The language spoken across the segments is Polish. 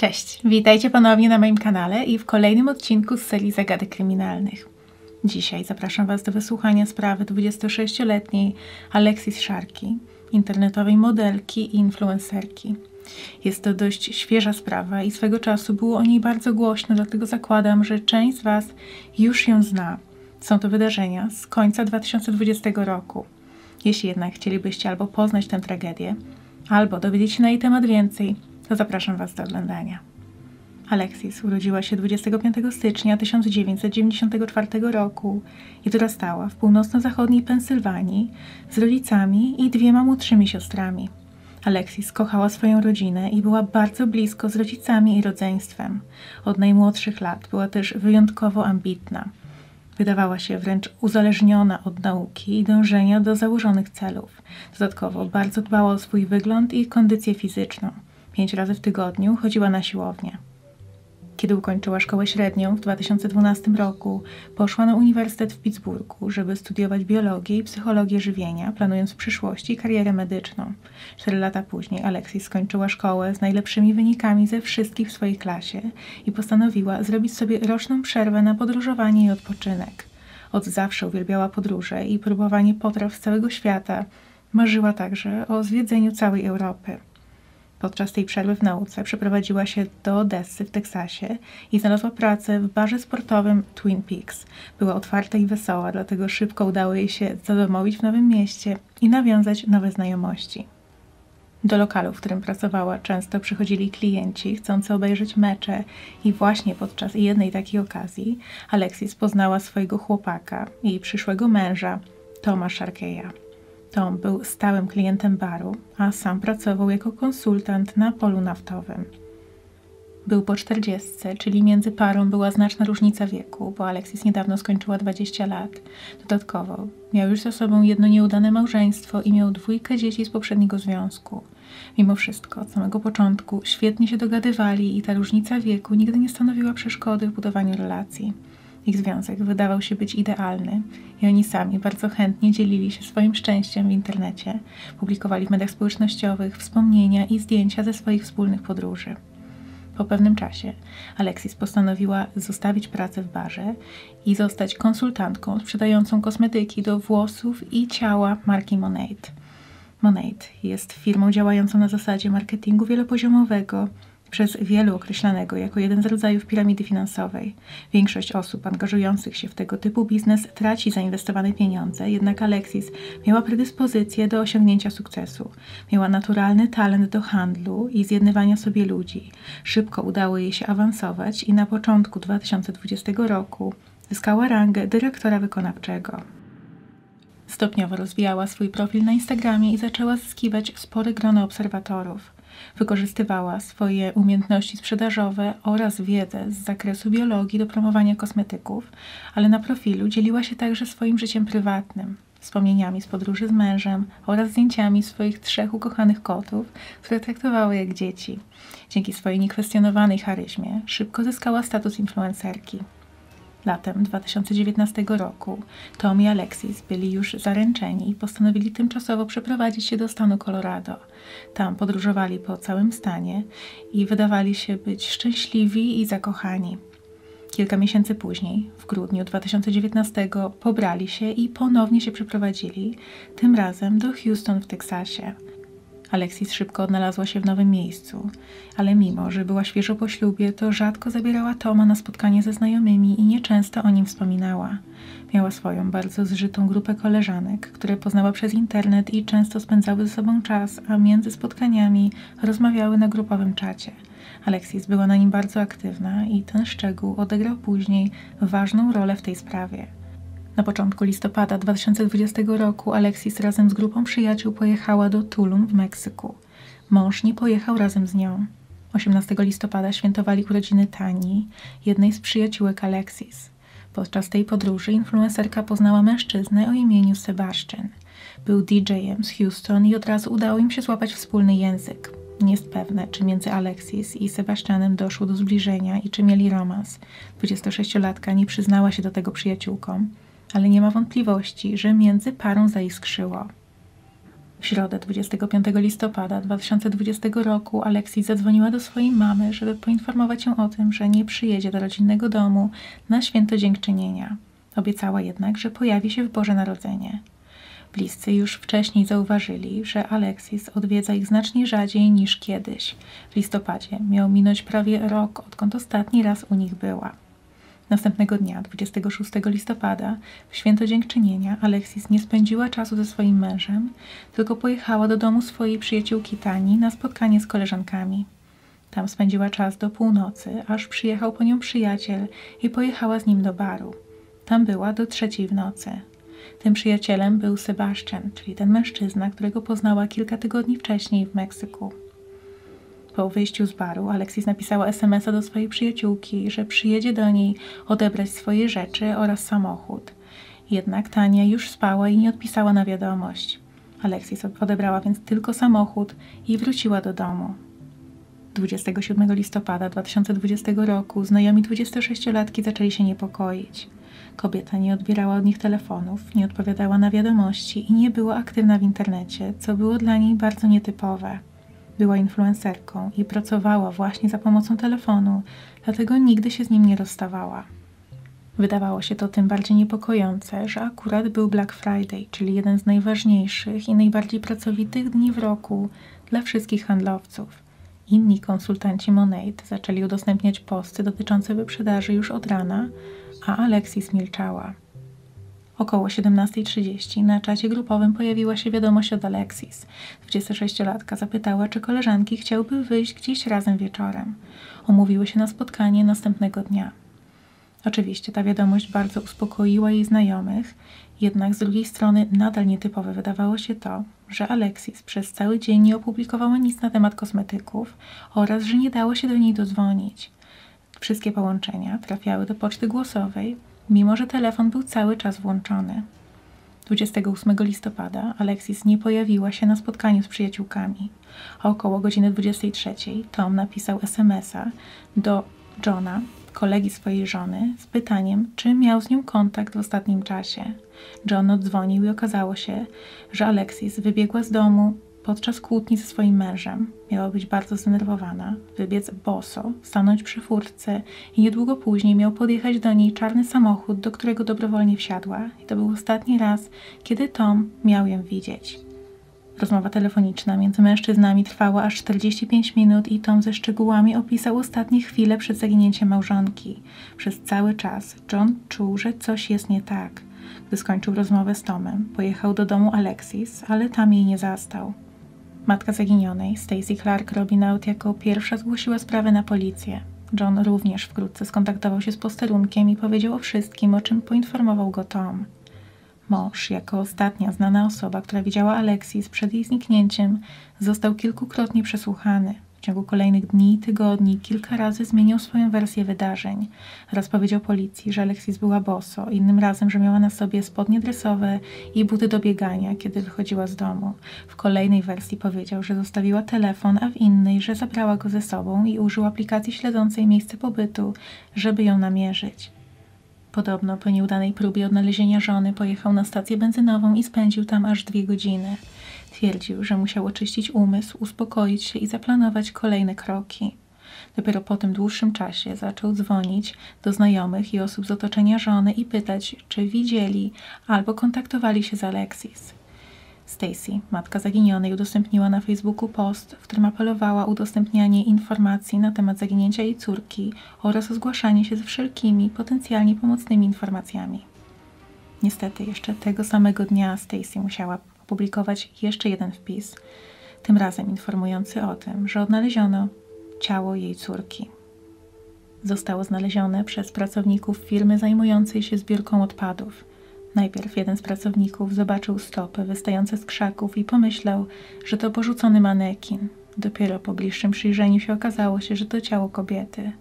Cześć, witajcie ponownie na moim kanale i w kolejnym odcinku z serii Zagadek Kryminalnych. Dzisiaj zapraszam Was do wysłuchania sprawy 26-letniej Alexis Szarki, internetowej modelki i influencerki. Jest to dość świeża sprawa i swego czasu było o niej bardzo głośno, dlatego zakładam, że część z Was już ją zna. Są to wydarzenia z końca 2020 roku. Jeśli jednak chcielibyście albo poznać tę tragedię, albo dowiedzieć się na jej temat więcej, to zapraszam Was do oglądania. Alexis urodziła się 25 stycznia 1994 roku i dorastała w północno-zachodniej Pensylwanii z rodzicami i dwiema młodszymi siostrami. Alexis kochała swoją rodzinę i była bardzo blisko z rodzicami i rodzeństwem. Od najmłodszych lat była też wyjątkowo ambitna. Wydawała się wręcz uzależniona od nauki i dążenia do założonych celów. Dodatkowo bardzo dbała o swój wygląd i kondycję fizyczną. Pięć razy w tygodniu chodziła na siłownię. Kiedy ukończyła szkołę średnią w 2012 roku, poszła na uniwersytet w Pittsburghu, żeby studiować biologię i psychologię żywienia, planując w przyszłości karierę medyczną. Cztery lata później Alexis skończyła szkołę z najlepszymi wynikami ze wszystkich w swojej klasie i postanowiła zrobić sobie roczną przerwę na podróżowanie i odpoczynek. Od zawsze uwielbiała podróże i próbowanie potraw z całego świata. Marzyła także o zwiedzeniu całej Europy. Podczas tej przerwy w nauce przeprowadziła się do Odessy w Teksasie i znalazła pracę w barze sportowym Twin Peaks. Była otwarta i wesoła, dlatego szybko udało jej się zadomowić w nowym mieście i nawiązać nowe znajomości. Do lokalu, w którym pracowała, często przychodzili klienci chcący obejrzeć mecze i właśnie podczas jednej takiej okazji Alexis poznała swojego chłopaka i przyszłego męża, Toma Sharkeya. Tom był stałym klientem baru, a sam pracował jako konsultant na polu naftowym. Był po czterdziestce, czyli między parą była znaczna różnica wieku, bo Alexis niedawno skończyła 20 lat. Dodatkowo miał już za sobą jedno nieudane małżeństwo i miał dwójkę dzieci z poprzedniego związku. Mimo wszystko, od samego początku świetnie się dogadywali i ta różnica wieku nigdy nie stanowiła przeszkody w budowaniu relacji. Ich związek wydawał się być idealny i oni sami bardzo chętnie dzielili się swoim szczęściem w internecie, publikowali w mediach społecznościowych wspomnienia i zdjęcia ze swoich wspólnych podróży. Po pewnym czasie Alexis postanowiła zostawić pracę w barze i zostać konsultantką sprzedającą kosmetyki do włosów i ciała marki Monade. Monade jest firmą działającą na zasadzie marketingu wielopoziomowego, przez wielu określanego jako jeden z rodzajów piramidy finansowej. Większość osób angażujących się w tego typu biznes traci zainwestowane pieniądze, jednak Alexis miała predyspozycję do osiągnięcia sukcesu. Miała naturalny talent do handlu i zjednywania sobie ludzi. Szybko udało jej się awansować i na początku 2020 roku zyskała rangę dyrektora wykonawczego. Stopniowo rozwijała swój profil na Instagramie i zaczęła zyskiwać spore grono obserwatorów. Wykorzystywała swoje umiejętności sprzedażowe oraz wiedzę z zakresu biologii do promowania kosmetyków, ale na profilu dzieliła się także swoim życiem prywatnym, wspomnieniami z podróży z mężem oraz zdjęciami swoich trzech ukochanych kotów, które traktowała jak dzieci. Dzięki swojej niekwestionowanej charyzmie szybko zyskała status influencerki. Latem 2019 roku Tom i Alexis byli już zaręczeni i postanowili tymczasowo przeprowadzić się do stanu Colorado. Tam podróżowali po całym stanie i wydawali się być szczęśliwi i zakochani. Kilka miesięcy później, w grudniu 2019, pobrali się i ponownie się przeprowadzili, tym razem do Houston w Teksasie. Alexis szybko odnalazła się w nowym miejscu, ale mimo, że była świeżo po ślubie, to rzadko zabierała Toma na spotkanie ze znajomymi i nieczęsto o nim wspominała. Miała swoją bardzo zżytą grupę koleżanek, które poznała przez internet i często spędzały ze sobą czas, a między spotkaniami rozmawiały na grupowym czacie. Alexis była na nim bardzo aktywna i ten szczegół odegrał później ważną rolę w tej sprawie. Na początku listopada 2020 roku Alexis razem z grupą przyjaciół pojechała do Tulum w Meksyku. Mąż nie pojechał razem z nią. 18 listopada świętowali urodziny Tani, jednej z przyjaciółek Alexis. Podczas tej podróży influencerka poznała mężczyznę o imieniu Sebastian. Był DJ-em z Houston i od razu udało im się złapać wspólny język. Nie jest pewne, czy między Alexis i Sebastianem doszło do zbliżenia i czy mieli romans. 26-latka nie przyznała się do tego przyjaciółkom ale nie ma wątpliwości, że między parą zaiskrzyło. W środę 25 listopada 2020 roku Alexis zadzwoniła do swojej mamy, żeby poinformować ją o tym, że nie przyjedzie do rodzinnego domu na święto dziękczynienia. Obiecała jednak, że pojawi się w Boże Narodzenie. Bliscy już wcześniej zauważyli, że Alexis odwiedza ich znacznie rzadziej niż kiedyś. W listopadzie miał minąć prawie rok, odkąd ostatni raz u nich była. Następnego dnia, 26 listopada, w święto dziękczynienia, Alexis nie spędziła czasu ze swoim mężem, tylko pojechała do domu swojej przyjaciółki Tani na spotkanie z koleżankami. Tam spędziła czas do północy, aż przyjechał po nią przyjaciel i pojechała z nim do baru. Tam była do trzeciej w nocy. Tym przyjacielem był Sebastian, czyli ten mężczyzna, którego poznała kilka tygodni wcześniej w Meksyku. Po wyjściu z baru Alexis napisała SMS-a do swojej przyjaciółki, że przyjedzie do niej odebrać swoje rzeczy oraz samochód. Jednak Tania już spała i nie odpisała na wiadomość. Alexis odebrała więc tylko samochód i wróciła do domu. 27 listopada 2020 roku znajomi 26-latki zaczęli się niepokoić. Kobieta nie odbierała od nich telefonów, nie odpowiadała na wiadomości i nie była aktywna w internecie, co było dla niej bardzo nietypowe. Była influencerką i pracowała właśnie za pomocą telefonu, dlatego nigdy się z nim nie rozstawała. Wydawało się to tym bardziej niepokojące, że akurat był Black Friday, czyli jeden z najważniejszych i najbardziej pracowitych dni w roku dla wszystkich handlowców. Inni konsultanci Monate zaczęli udostępniać posty dotyczące wyprzedaży już od rana, a Alexis milczała. Około 17.30 na czacie grupowym pojawiła się wiadomość od Alexis. 26-latka zapytała, czy koleżanki chciałby wyjść gdzieś razem wieczorem. Omówiły się na spotkanie następnego dnia. Oczywiście ta wiadomość bardzo uspokoiła jej znajomych, jednak z drugiej strony nadal nietypowe wydawało się to, że Alexis przez cały dzień nie opublikowała nic na temat kosmetyków oraz że nie dało się do niej dodzwonić. Wszystkie połączenia trafiały do poczty głosowej, mimo że telefon był cały czas włączony. 28 listopada Alexis nie pojawiła się na spotkaniu z przyjaciółkami, a około godziny 23 Tom napisał SMS-a do Johna, kolegi swojej żony, z pytaniem, czy miał z nią kontakt w ostatnim czasie. John odzwonił i okazało się, że Alexis wybiegła z domu podczas kłótni ze swoim mężem. Miała być bardzo zdenerwowana, wybiec boso, stanąć przy furtce i niedługo później miał podjechać do niej czarny samochód, do którego dobrowolnie wsiadła. I to był ostatni raz, kiedy Tom miał ją widzieć. Rozmowa telefoniczna między mężczyznami trwała aż 45 minut i Tom ze szczegółami opisał ostatnie chwile przed zaginięciem małżonki. Przez cały czas John czuł, że coś jest nie tak. Gdy skończył rozmowę z Tomem, pojechał do domu Alexis, ale tam jej nie zastał. Matka zaginionej, Stacy Clark Robinaut, jako pierwsza zgłosiła sprawę na policję. John również wkrótce skontaktował się z posterunkiem i powiedział o wszystkim, o czym poinformował go Tom. Mąż, jako ostatnia znana osoba, która widziała Alexis przed jej zniknięciem, został kilkukrotnie przesłuchany. W ciągu kolejnych dni i tygodni kilka razy zmienił swoją wersję wydarzeń. Raz powiedział policji, że Alexis była boso, innym razem, że miała na sobie spodnie dresowe i buty do biegania, kiedy wychodziła z domu. W kolejnej wersji powiedział, że zostawiła telefon, a w innej, że zabrała go ze sobą i użył aplikacji śledzącej miejsce pobytu, żeby ją namierzyć. Podobno po nieudanej próbie odnalezienia żony pojechał na stację benzynową i spędził tam aż dwie godziny. Twierdził, że musiał oczyścić umysł, uspokoić się i zaplanować kolejne kroki. Dopiero po tym dłuższym czasie zaczął dzwonić do znajomych i osób z otoczenia żony i pytać, czy widzieli albo kontaktowali się z Alexis. Stacy, matka zaginionej, udostępniła na Facebooku post, w którym apelowała o udostępnianie informacji na temat zaginięcia jej córki oraz o zgłaszanie się z wszelkimi potencjalnie pomocnymi informacjami. Niestety, jeszcze tego samego dnia Stacy musiała opublikować jeszcze jeden wpis, tym razem informujący o tym, że odnaleziono ciało jej córki. Zostało znalezione przez pracowników firmy zajmującej się zbiórką odpadów. Najpierw jeden z pracowników zobaczył stopy wystające z krzaków i pomyślał, że to porzucony manekin. Dopiero po bliższym przyjrzeniu się okazało się, że to ciało kobiety.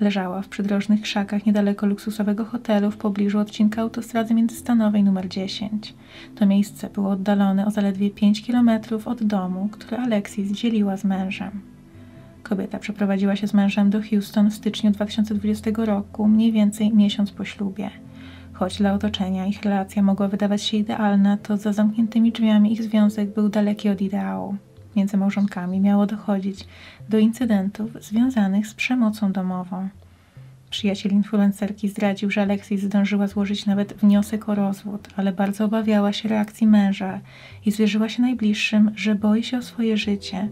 Leżała w przydrożnych krzakach niedaleko luksusowego hotelu w pobliżu odcinka autostrady międzystanowej nr 10. To miejsce było oddalone o zaledwie 5 kilometrów od domu, który Alexis dzieliła z mężem. Kobieta przeprowadziła się z mężem do Houston w styczniu 2020 roku, mniej więcej miesiąc po ślubie. Choć dla otoczenia ich relacja mogła wydawać się idealna, to za zamkniętymi drzwiami ich związek był daleki od ideału. Między małżonkami miało dochodzić do incydentów związanych z przemocą domową. Przyjaciel influencerki zdradził, że Alexis zdążyła złożyć nawet wniosek o rozwód, ale bardzo obawiała się reakcji męża i zwierzyła się najbliższym, że boi się o swoje życie.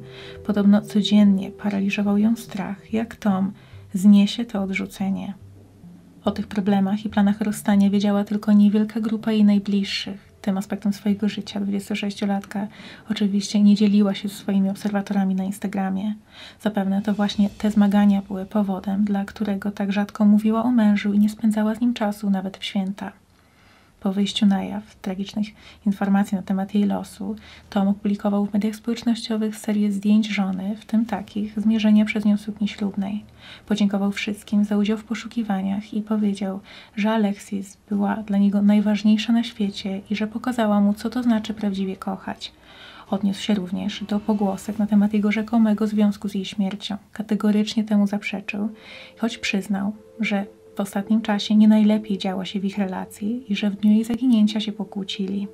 Podobno codziennie paraliżował ją strach, jak Tom zniesie to odrzucenie. O tych problemach i planach rozstania wiedziała tylko niewielka grupa jej najbliższych. Tym aspektem swojego życia 26-latka oczywiście nie dzieliła się ze swoimi obserwatorami na Instagramie. Zapewne to właśnie te zmagania były powodem, dla którego tak rzadko mówiła o mężu i nie spędzała z nim czasu nawet w święta. Po wyjściu na jaw tragicznych informacji na temat jej losu, Tom opublikował w mediach społecznościowych serię zdjęć żony, w tym takich zmierzenia przez nią sukni ślubnej. Podziękował wszystkim za udział w poszukiwaniach i powiedział, że Alexis była dla niego najważniejsza na świecie i że pokazała mu, co to znaczy prawdziwie kochać. Odniósł się również do pogłosek na temat jego rzekomego związku z jej śmiercią. Kategorycznie temu zaprzeczył, choć przyznał, że w ostatnim czasie nie najlepiej działa się w ich relacji i że w dniu jej zaginięcia się pokłócili.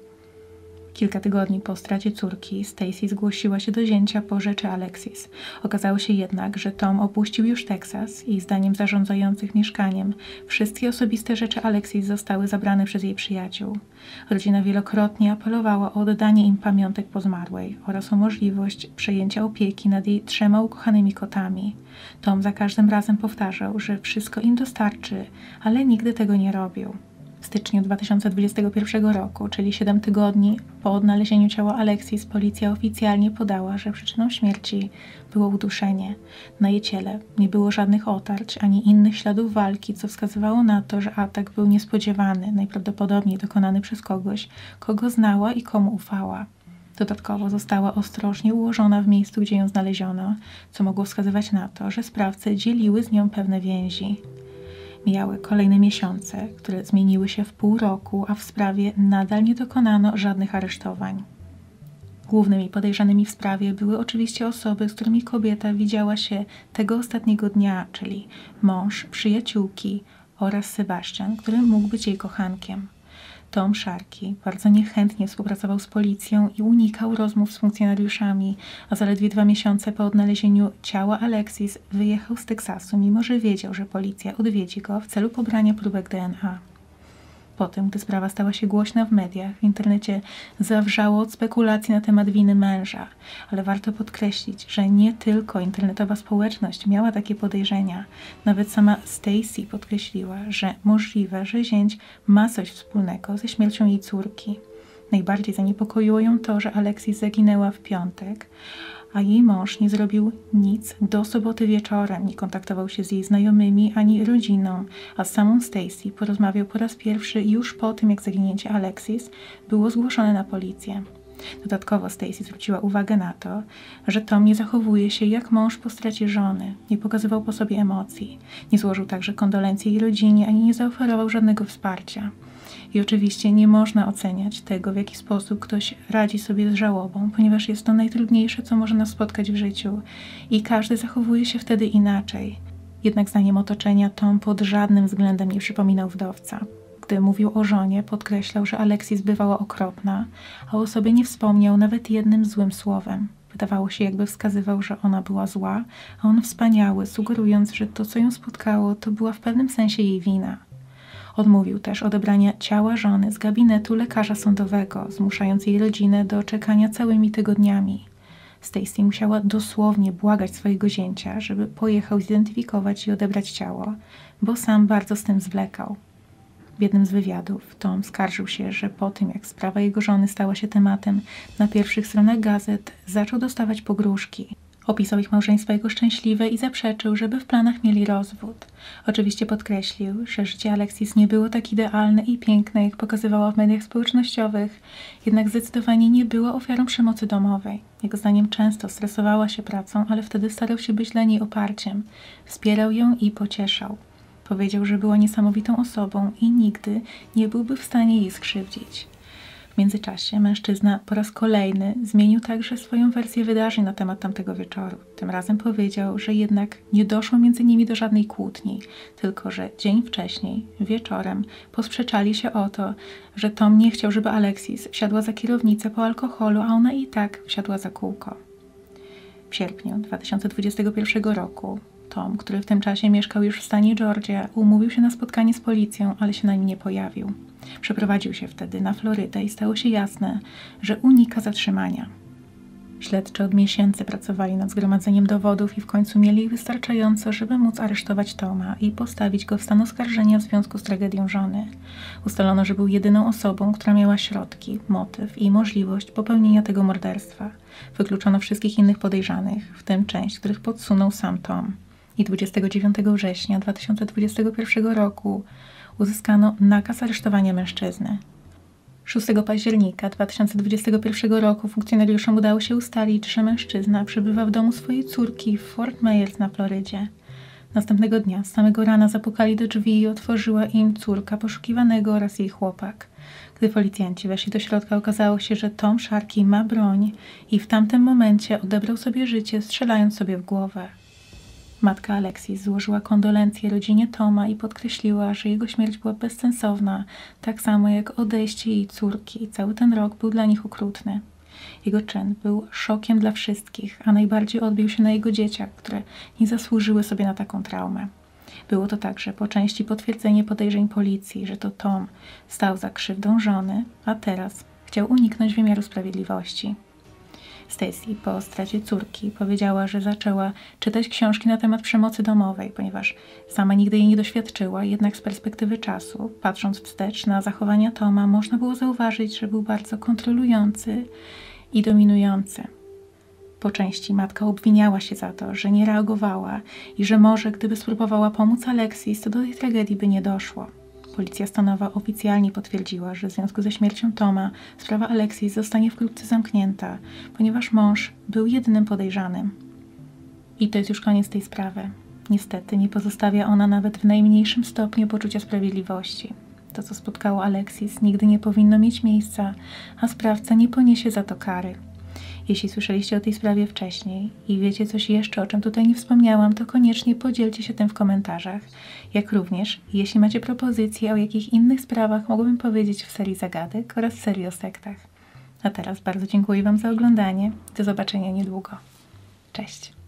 Kilka tygodni po stracie córki Stacy zgłosiła się do zięcia po rzeczy Alexis. Okazało się jednak, że Tom opuścił już Teksas i zdaniem zarządzających mieszkaniem wszystkie osobiste rzeczy Alexis zostały zabrane przez jej przyjaciół. Rodzina wielokrotnie apelowała o oddanie im pamiątek po zmarłej oraz o możliwość przejęcia opieki nad jej trzema ukochanymi kotami. Tom za każdym razem powtarzał, że wszystko im dostarczy, ale nigdy tego nie robił w styczniu 2021 roku, czyli 7 tygodni po odnalezieniu ciała Alexis, policja oficjalnie podała, że przyczyną śmierci było uduszenie. Na jej ciele nie było żadnych otarć ani innych śladów walki, co wskazywało na to, że atak był niespodziewany, najprawdopodobniej dokonany przez kogoś, kogo znała i komu ufała. Dodatkowo została ostrożnie ułożona w miejscu, gdzie ją znaleziono, co mogło wskazywać na to, że sprawcy dzieliły z nią pewne więzi. Mijały kolejne miesiące, które zmieniły się w pół roku, a w sprawie nadal nie dokonano żadnych aresztowań. Głównymi podejrzanymi w sprawie były oczywiście osoby, z którymi kobieta widziała się tego ostatniego dnia, czyli mąż, przyjaciółki oraz Sebastian, który mógł być jej kochankiem. Tom Szarki bardzo niechętnie współpracował z policją i unikał rozmów z funkcjonariuszami, a zaledwie dwa miesiące po odnalezieniu ciała Alexis wyjechał z Teksasu, mimo że wiedział, że policja odwiedzi go w celu pobrania próbek DNA. Potem, gdy sprawa stała się głośna w mediach, w internecie zawrzało od spekulacji na temat winy męża, ale warto podkreślić, że nie tylko internetowa społeczność miała takie podejrzenia. Nawet sama Stacy podkreśliła, że możliwe, że zięć ma coś wspólnego ze śmiercią jej córki. Najbardziej zaniepokoiło ją to, że Alexis zaginęła w piątek, a jej mąż nie zrobił nic do soboty wieczorem, nie kontaktował się z jej znajomymi ani rodziną, a z samą Stacy porozmawiał po raz pierwszy już po tym, jak zaginięcie Alexis było zgłoszone na policję. Dodatkowo Stacy zwróciła uwagę na to, że Tom nie zachowuje się jak mąż po stracie żony, nie pokazywał po sobie emocji, nie złożył także kondolencji jej rodzinie ani nie zaoferował żadnego wsparcia. I oczywiście nie można oceniać tego, w jaki sposób ktoś radzi sobie z żałobą, ponieważ jest to najtrudniejsze, co może nas spotkać w życiu i każdy zachowuje się wtedy inaczej. Jednak zdaniem otoczenia Tom pod żadnym względem nie przypominał wdowca. Gdy mówił o żonie, podkreślał, że Alexis bywała okropna, a o sobie nie wspomniał nawet jednym złym słowem. Wydawało się, jakby wskazywał, że ona była zła, a on wspaniały, sugerując, że to, co ją spotkało, to była w pewnym sensie jej wina. Odmówił też odebrania ciała żony z gabinetu lekarza sądowego, zmuszając jej rodzinę do czekania całymi tygodniami. Stacy musiała dosłownie błagać swojego zięcia, żeby pojechał zidentyfikować i odebrać ciało, bo sam bardzo z tym zwlekał. W jednym z wywiadów Tom skarżył się, że po tym, jak sprawa jego żony stała się tematem na pierwszych stronach gazet, zaczął dostawać pogróżki. Opisał ich małżeństwo jako szczęśliwe i zaprzeczył, żeby w planach mieli rozwód. Oczywiście podkreślił, że życie Alexis nie było tak idealne i piękne, jak pokazywała w mediach społecznościowych, jednak zdecydowanie nie była ofiarą przemocy domowej. Jego zdaniem często stresowała się pracą, ale wtedy starał się być dla niej oparciem. Wspierał ją i pocieszał. Powiedział, że była niesamowitą osobą i nigdy nie byłby w stanie jej skrzywdzić. W międzyczasie mężczyzna po raz kolejny zmienił także swoją wersję wydarzeń na temat tamtego wieczoru. Tym razem powiedział, że jednak nie doszło między nimi do żadnej kłótni, tylko że dzień wcześniej, wieczorem, posprzeczali się o to, że Tom nie chciał, żeby Alexis wsiadła za kierownicę po alkoholu, a ona i tak wsiadła za kółko. W sierpniu 2021 roku Tom, który w tym czasie mieszkał już w stanie Georgia, umówił się na spotkanie z policją, ale się na nim nie pojawił. Przeprowadził się wtedy na Florydę i stało się jasne, że unika zatrzymania. Śledczy od miesięcy pracowali nad zgromadzeniem dowodów i w końcu mieli ich wystarczająco, żeby móc aresztować Toma i postawić go w stan oskarżenia w związku z tragedią żony. Ustalono, że był jedyną osobą, która miała środki, motyw i możliwość popełnienia tego morderstwa. Wykluczono wszystkich innych podejrzanych, w tym część, których podsunął sam Tom. I 29 września 2021 roku uzyskano nakaz aresztowania mężczyzny. 6 października 2021 roku funkcjonariuszom udało się ustalić, że mężczyzna przebywa w domu swojej córki w Fort Myers na Florydzie. Następnego dnia, z samego rana, zapukali do drzwi i otworzyła im córka poszukiwanego oraz jej chłopak. Gdy policjanci weszli do środka, okazało się, że Tom Sharkey ma broń i w tamtym momencie odebrał sobie życie, strzelając sobie w głowę. Matka Aleksis złożyła kondolencje rodzinie Toma i podkreśliła, że jego śmierć była bezsensowna, tak samo jak odejście jej córki. Cały ten rok był dla nich okrutny. Jego czyn był szokiem dla wszystkich, a najbardziej odbił się na jego dzieciach, które nie zasłużyły sobie na taką traumę. Było to także po części potwierdzenie podejrzeń policji, że to Tom stał za krzywdą żony, a teraz chciał uniknąć wymiaru sprawiedliwości. Stacy po stracie córki powiedziała, że zaczęła czytać książki na temat przemocy domowej, ponieważ sama nigdy jej nie doświadczyła, jednak z perspektywy czasu, patrząc wstecz na zachowania Toma, można było zauważyć, że był bardzo kontrolujący i dominujący. Po części matka obwiniała się za to, że nie reagowała i że może gdyby spróbowała pomóc Aleksis, to do tej tragedii by nie doszło. Policja stanowa oficjalnie potwierdziła, że w związku ze śmiercią Toma sprawa Aleksis zostanie wkrótce zamknięta, ponieważ mąż był jedynym podejrzanym. I to jest już koniec tej sprawy. Niestety nie pozostawia ona nawet w najmniejszym stopniu poczucia sprawiedliwości. To, co spotkało Aleksis, nigdy nie powinno mieć miejsca, a sprawca nie poniesie za to kary. Jeśli słyszeliście o tej sprawie wcześniej i wiecie coś jeszcze, o czym tutaj nie wspomniałam, to koniecznie podzielcie się tym w komentarzach. Jak również, jeśli macie propozycje, o jakich innych sprawach mogłabym powiedzieć w serii zagadek oraz serii o sektach. A teraz bardzo dziękuję Wam za oglądanie. Do zobaczenia niedługo. Cześć.